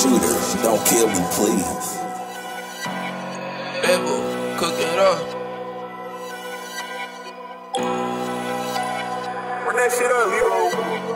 shooter. Don't kill me, please. Able, cook it up. Run that shit up, you